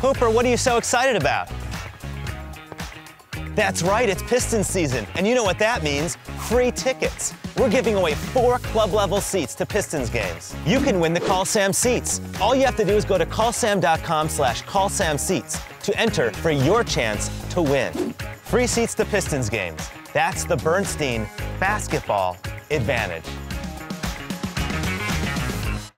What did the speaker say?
Hooper, what are you so excited about? That's right, it's Pistons season, and you know what that means free tickets. We're giving away four club level seats to Pistons games. You can win the Call Sam seats. All you have to do is go to callsam.com slash callsamseats to enter for your chance to win. Free seats to Pistons games. That's the Bernstein basketball advantage.